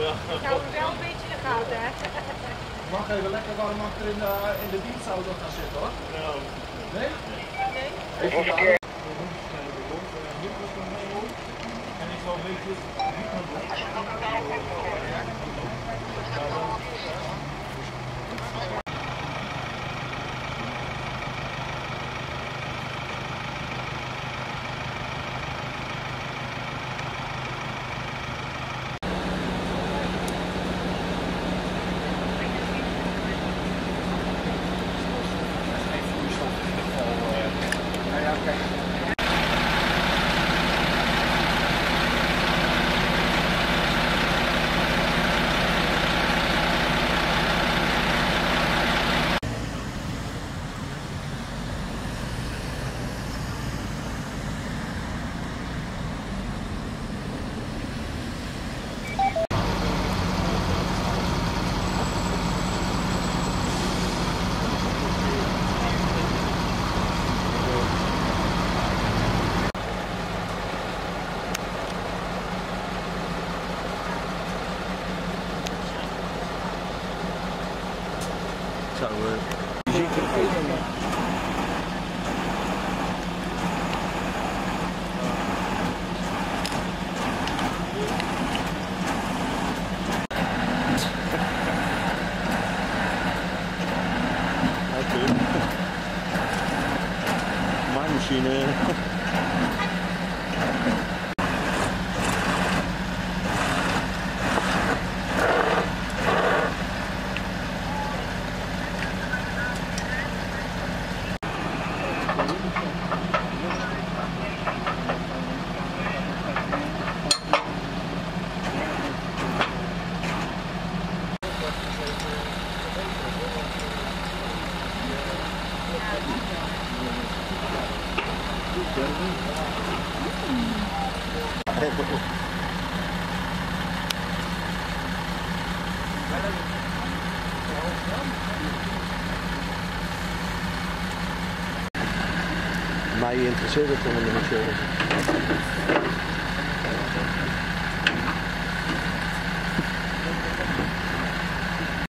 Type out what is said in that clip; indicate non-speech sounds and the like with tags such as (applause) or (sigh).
Ik hou hem wel een beetje in de gaten, hè. Mag even lekker warm achter in de, in de dienstauto gaan zitten hoor. Nee? Nee? Even Zo, (laughs) eh, Oké. (laughs) Maaimachine. Mai interesseert het om een beetje.